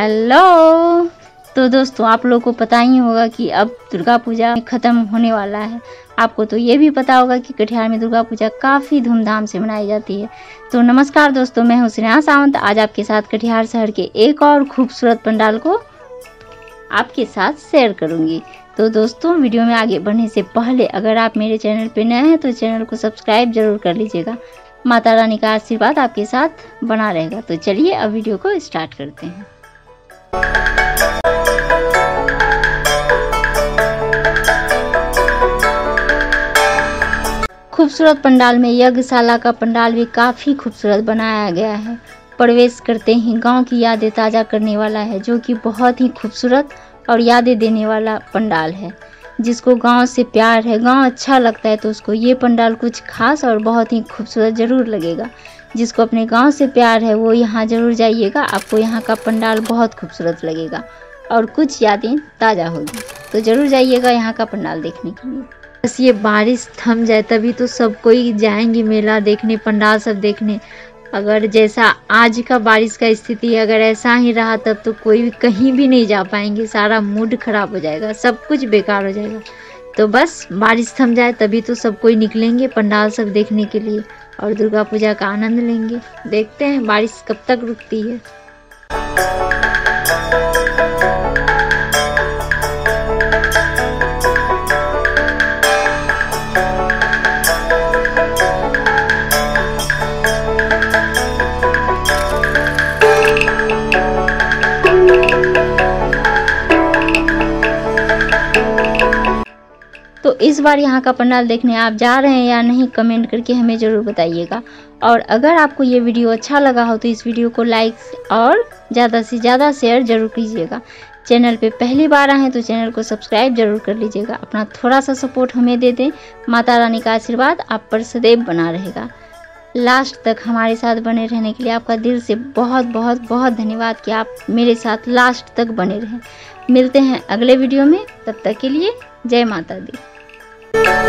Hello तो दोस्तों, आप लोगों को पता ही होगा कि अब दुर्गा पूजा ख़त्म होने वाला है। आपको तो ये भी पता होगा कि कटिहार में दुर्गा पूजा काफ़ी धूमधाम से मनाई जाती है। तो नमस्कार दोस्तों, मैं हूँ स्नेहा सावंत। आज आपके साथ कटिहार शहर के एक और खूबसूरत पंडाल को आपके साथ शेयर करूँगी। तो दोस्तों, वीडियो में आगे बढ़ने से पहले अगर आप मेरे चैनल पर नए हैं तो चैनल को सब्सक्राइब ज़रूर कर लीजिएगा। माता रानी का आशीर्वाद आपके साथ बना रहेगा। तो चलिए अब वीडियो को स्टार्ट करते हैं। खूबसूरत पंडाल में यज्ञशाला का पंडाल भी काफ़ी खूबसूरत बनाया गया है। प्रवेश करते ही गाँव की यादें ताज़ा करने वाला है, जो कि बहुत ही खूबसूरत और यादें देने वाला पंडाल है। जिसको गाँव से प्यार है, गाँव अच्छा लगता है तो उसको ये पंडाल कुछ खास और बहुत ही खूबसूरत ज़रूर लगेगा। जिसको अपने गाँव से प्यार है, वो यहाँ ज़रूर जाइएगा। आपको यहाँ का पंडाल बहुत खूबसूरत लगेगा और कुछ यादें ताज़ा होगी। तो ज़रूर जाइएगा यहाँ का पंडाल देखने के लिए। बस ये बारिश थम जाए, तभी तो सब कोई जाएँगे मेला देखने, पंडाल सब देखने। अगर जैसा आज का बारिश का स्थिति अगर ऐसा ही रहा, तब तो कोई भी कहीं भी नहीं जा पाएँगे। सारा मूड खराब हो जाएगा, सब कुछ बेकार हो जाएगा। तो बस बारिश थम जाए, तभी तो सब कोई निकलेंगे, पंडाल सब देखने के लिए। और दुर्गा पूजा का आनंद लेंगे। देखते हैं बारिश कब तक रुकती है। तो इस बार यहाँ का पंडाल देखने आप जा रहे हैं या नहीं, कमेंट करके हमें ज़रूर बताइएगा। और अगर आपको ये वीडियो अच्छा लगा हो तो इस वीडियो को लाइक और ज़्यादा से ज़्यादा शेयर ज़रूर कीजिएगा। चैनल पे पहली बार आए तो चैनल को सब्सक्राइब ज़रूर कर लीजिएगा। अपना थोड़ा सा सपोर्ट हमें दे दें। माता रानी का आशीर्वाद आप पर सदैव बना रहेगा। लास्ट तक हमारे साथ बने रहने के लिए आपका दिल से बहुत बहुत बहुत धन्यवाद कि आप मेरे साथ लास्ट तक बने रहें। मिलते हैं अगले वीडियो में। तब तक के लिए जय माता दी। 啊。